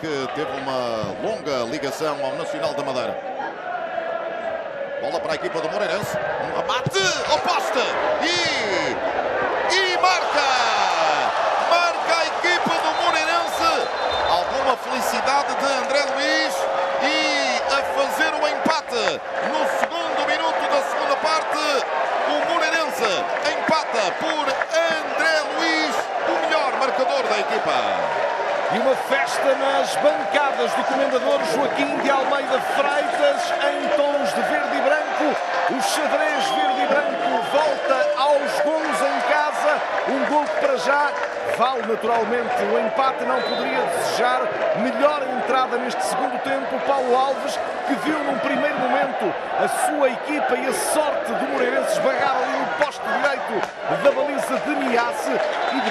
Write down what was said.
que teve uma longa ligação ao Nacional da Madeira. Bola para a equipa do Moreirense. Um remate ao poste. E, e marca! Marca a equipa do Moreirense. Alguma felicidade de André Luiz e a fazer o empate no segundo minuto da segunda parte. O Moreirense empata por André Luiz, o melhor marcador da equipa. E uma festa nas bancadas do comendador Joaquim de Almeida Freitas em tons de verde e branco. O xadrez verde e branco volta aos gols em casa. Um gol que para já vale naturalmente o empate. Não poderia desejar melhor entrada neste segundo tempo. Paulo Alves que viu num primeiro momento a sua equipa e a sorte do Moreirense esbarrar ali no poste direito da baliza de Niasse e depois